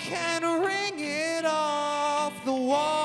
Can ring it off the wall.